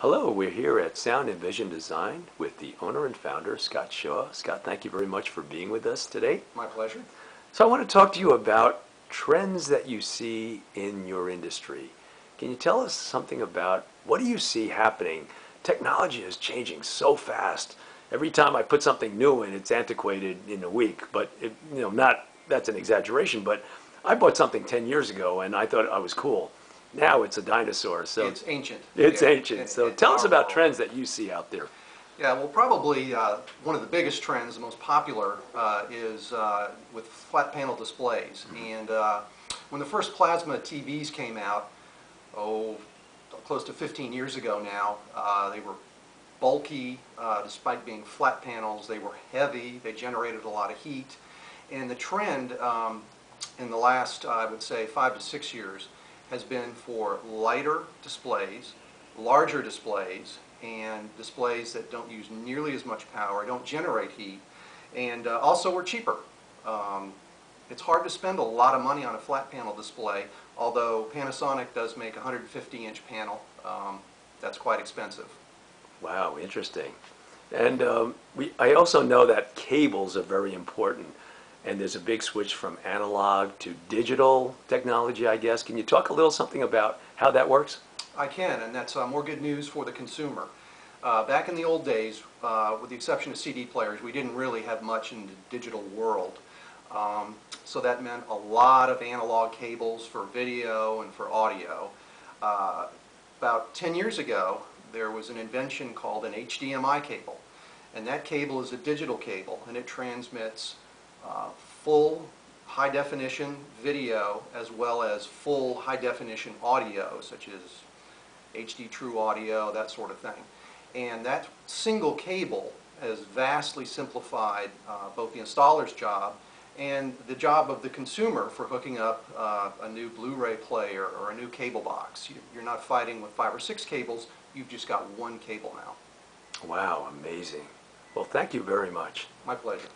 Hello, we're here at Sound and Vision Design with the owner and founder, Scott Shaw. Scott, thank you very much for being with us today. My pleasure. So I want to talk to you about trends that you see in your industry. Can you tell us something about what do you see happening? Technology is changing so fast. Every time I put something new in, it's antiquated in a week. But it, you know, not that's an exaggeration. But I bought something 10 years ago and I thought I was cool. Now it's a dinosaur. So It's ancient. It's Yeah, ancient. it- So it- tell us about trends that you see out there. Yeah, well, probably uh, one of the biggest trends, the most popular, uh, is uh, with flat panel displays. And uh, when the first plasma TVs came out, oh, close to 15 years ago now, uh, they were bulky, uh, despite being flat panels. They were heavy. They generated a lot of heat. And the trend um, in the last, I would say, five to six years has been for lighter displays, larger displays, and displays that don't use nearly as much power, don't generate heat, and uh, also are cheaper. Um, it's hard to spend a lot of money on a flat panel display, although Panasonic does make a 150 inch panel. Um, that's quite expensive. Wow, interesting. And um, we, I also know that cables are very important, and there's a big switch from analog to digital technology, I guess. Can you talk a little something about how that works? I can, and that's uh, more good news for the consumer. Uh, back in the old days, uh, with the exception of CD players, we didn't really have much in the digital world. Um, so that meant a lot of analog cables for video and for audio. Uh, about 10 years ago, there was an invention called an HDMI cable. And that cable is a digital cable, and it transmits uh, full high definition video as well as full high definition audio, such as HD True Audio, that sort of thing. And that single cable has vastly simplified uh, both the installer's job and the job of the consumer for hooking up uh, a new Blu-ray player or a new cable box. You- You're not fighting with five or six cables, you've just got one cable now. Wow, amazing. Well, thank you very much. My pleasure.